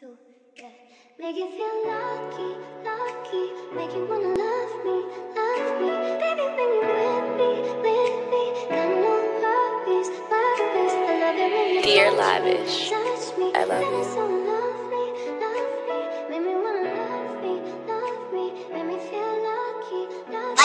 two, yeah. Make you feel lucky, lucky. Make you wanna love me, love me. Baby, when you with me, with me. Got no worries, worries. I love it when you Dear touch me, Lavish, touch me. I love you.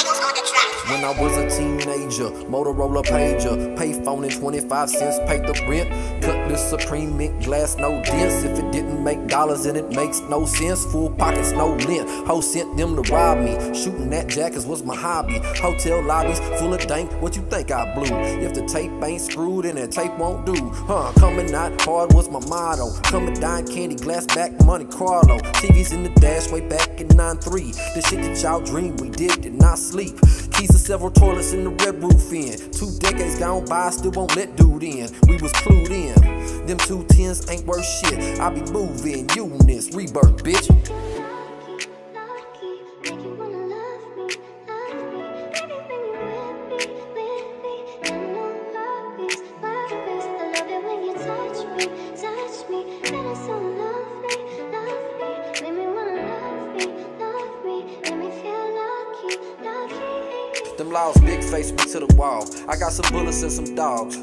When I was a teenager, Motorola pager, payphone and 25 cents, paid the rent. Cut the Supreme mint glass, no dents. If it didn't make dollars, then it makes no sense. Full pockets, no lint. Ho sent them to rob me. Shooting at jackets was my hobby. Hotel lobbies full of dank. What you think I blew? If the tape ain't screwed, then that tape won't do. Huh? Coming out hard was my motto. Coming down candy glass back Monte Carlo. TVs in the dash way back in 9-3. The shit that y'all dream we did did not sleep. Keys to several toilets in the Red Roof Inn. Two decades gone by, still won't let dude in. We was clued in. Them two tens ain't worth shit. I be moving, Eunice, rebirth, bitch. You wanna love me, Them laws big face me to the wall. I got some bullets and some dogs.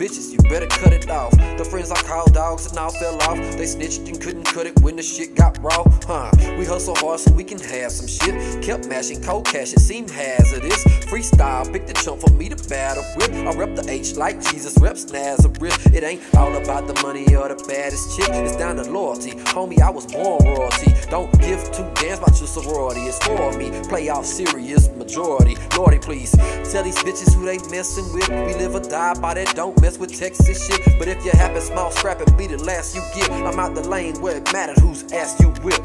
Bitches, you better cut it off. The friends I called dogs and all fell off. They snitched and couldn't cut it when the shit got raw. Huh? We hustle hard so we can have some shit. Kept mashing cold cash, it seemed hazardous. Freestyle, pick the chump for me to battle with. I rep the H like Jesus reps Nazareth. It ain't all about the money or the baddest chick. It's down to loyalty. Homie, I was born royalty. Don't give two damns about your sorority. It's for me. Play off serious majority. Lordy, please tell these bitches who they messing with. We live or die by that. Don't mess with Texas shit. But if you happen small, scrap and be the last you get. I'm out the lane where it matters whose ass you whip.